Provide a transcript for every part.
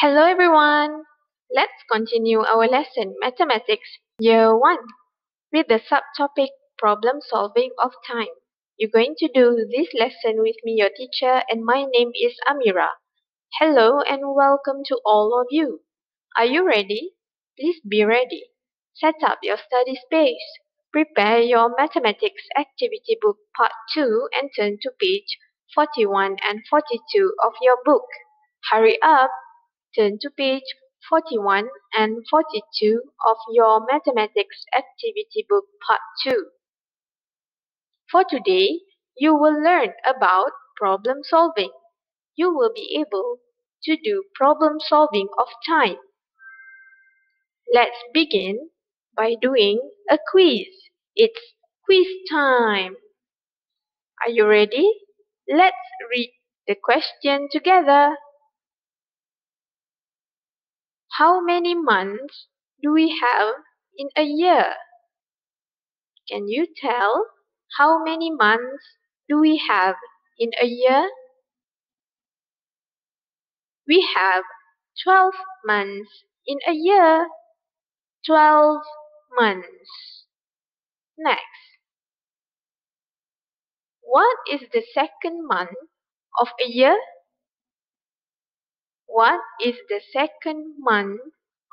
Hello everyone! Let's continue our lesson Mathematics Year 1 with the subtopic Problem Solving of Time. You're going to do this lesson with me, your teacher, and my name is Amirah. Hello and welcome to all of you. Are you ready? Please be ready. Set up your study space. Prepare your mathematics activity book part 2 and turn to page 41 and 42 of your book. Hurry up Turn to page 41 and 42 of your Mathematics Activity Book Part 2. For today, you will learn about problem solving. You will be able to do problem solving of time. Let's begin by doing a quiz. It's quiz time. Are you ready? Let's read the question together. How many months do we have in a year? Can you tell how many months do we have in a year? We have 12 months in a year. 12 months. Next. What is the second month of a year? What is the second month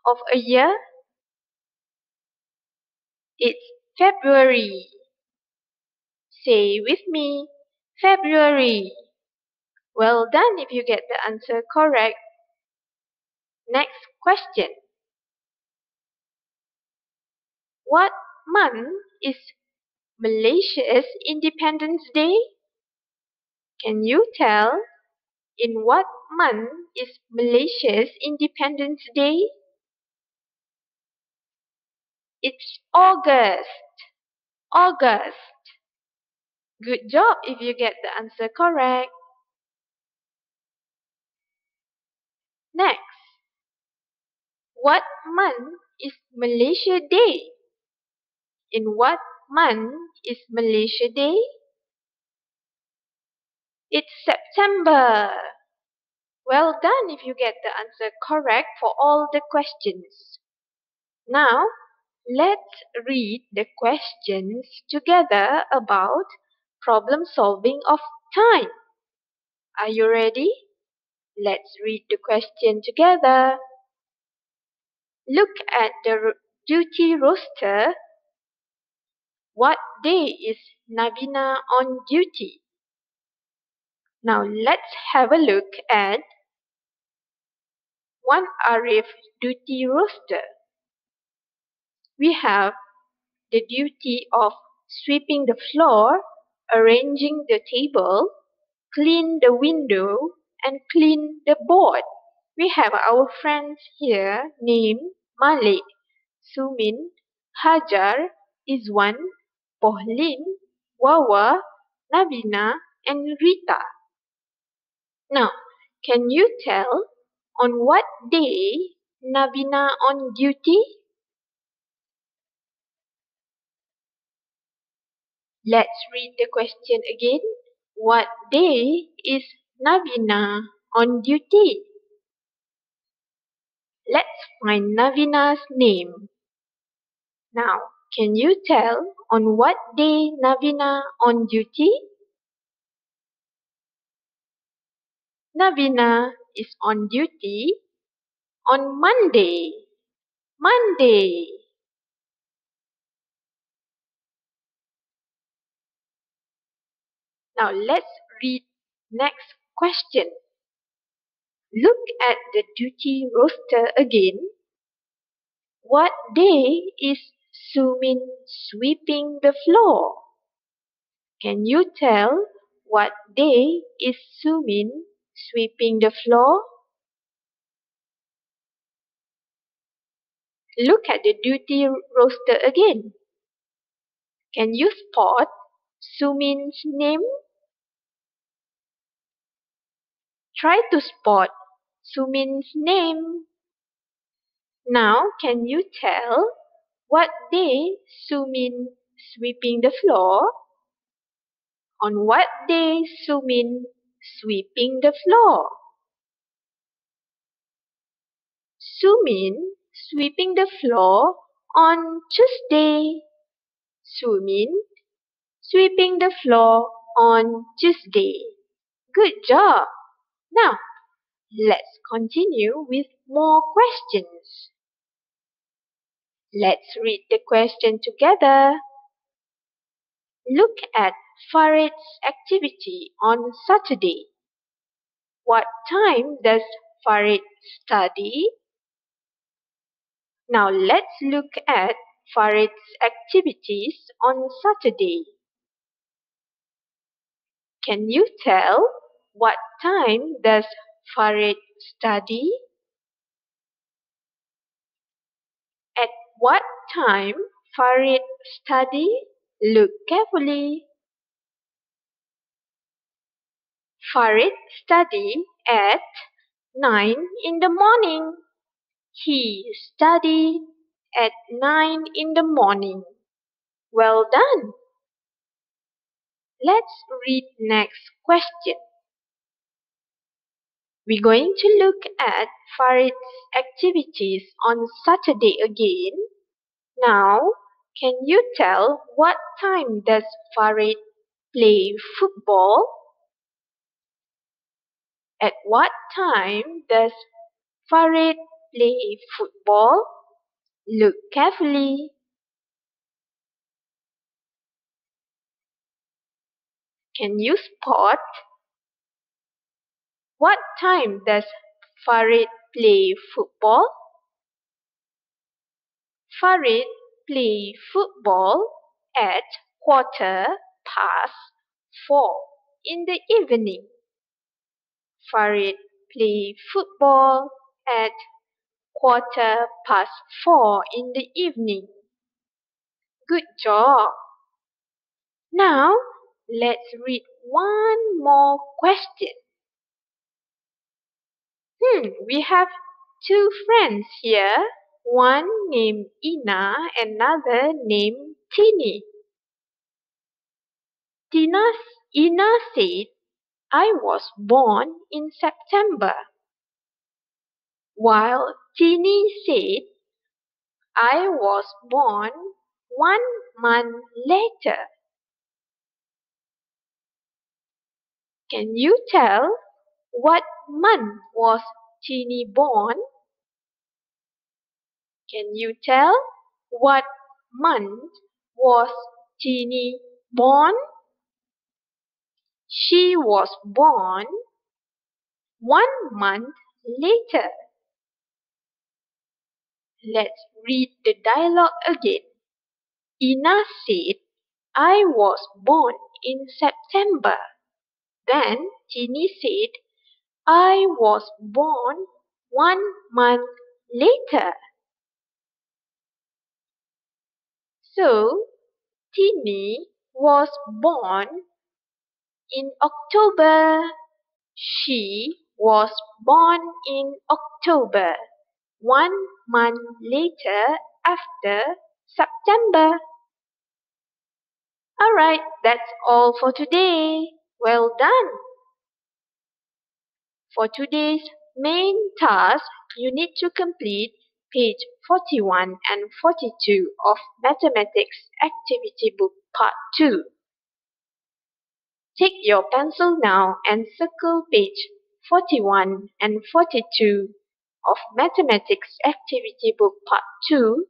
of a year? It's February. Say with me, February. Well done if you get the answer correct. Next question. What month is Malaysia's Independence Day? Can you tell in what month is Malaysia's Independence Day? It's August. August. Good job if you get the answer correct. Next. What month is Malaysia Day? In what month is Malaysia Day? It's September. Well done if you get the answer correct for all the questions. Now, let's read the questions together about problem solving of time. Are you ready? Let's read the question together. Look at the duty roster. What day is Navina on duty? Now let's have a look at one arif duty roster. We have the duty of sweeping the floor, arranging the table, clean the window, and clean the board. We have our friends here named Malik, Sumin, Hajar, Izwan, Pohlin, Wawa, Nabina, and Rita. Now, can you tell on what day Nabina on duty? Let's read the question again. What day is Nabina on duty? Let's find Nabina's name. Now, can you tell on what day Nabina on duty? Navina is on duty on Monday. Monday. Now let's read next question. Look at the duty roster again. What day is Sumin sweeping the floor? Can you tell what day is Sumin sweeping the floor? Look at the duty roster again. Can you spot Sumin's name? Try to spot Sumin's name. Now, can you tell what day Sumin sweeping the floor? On what day Sumin sweeping the floor. Sumin sweeping the floor on Tuesday. Sumin sweeping the floor on Tuesday. Good job. Now, let's continue with more questions. Let's read the question together. Look at Farid's activity on Saturday. What time does Farid study? Now let's look at Farid's activities on Saturday. Can you tell what time does Farid study? At what time Farid study? Look carefully. Farid study at 9 in the morning. He studied at 9 in the morning. Well done. Let's read next question. We're going to look at Farid's activities on Saturday again. Now, can you tell what time does Farid play football? At what time does Farid play football? Look carefully. Can you spot? What time does Farid play football? Farid play football at quarter past four in the evening. Farid play football at quarter past four in the evening. Good job. Now, let's read one more question. Hmm, we have two friends here. One named Ina, another named Tini. Tina, Ina said, I was born in September. While Tini said, I was born one month later. Can you tell what month was Tini born? Can you tell what month was Tini born? She was born one month later. Let's read the dialogue again. Ina said, I was born in September. Then Tini said, I was born one month later. So, Tini was born in October. She was born in October, one month later after September. Alright, that's all for today. Well done. For today's main task, you need to complete page 41 and 42 of Mathematics Activity Book Part 2. Take your pencil now and circle page 41 and 42 of Mathematics Activity Book Part 2.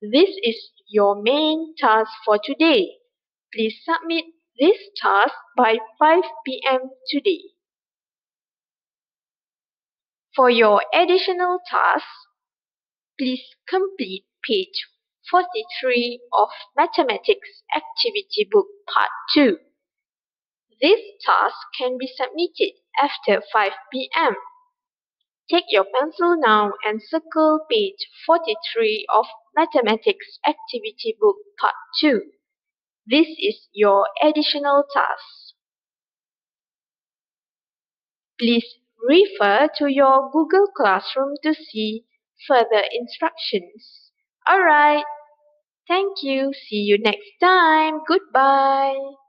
This is your main task for today. Please submit this task by 5 p.m. today. For your additional tasks, please complete page 43 of Mathematics Activity Book Part 2. This task can be submitted after 5 p.m. Take your pencil now and circle page 43 of Mathematics Activity Book Part 2. This is your additional task. Please refer to your Google Classroom to see further instructions. Alright, thank you. See you next time. Goodbye.